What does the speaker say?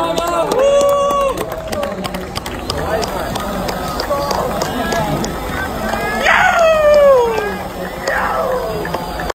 Vamos!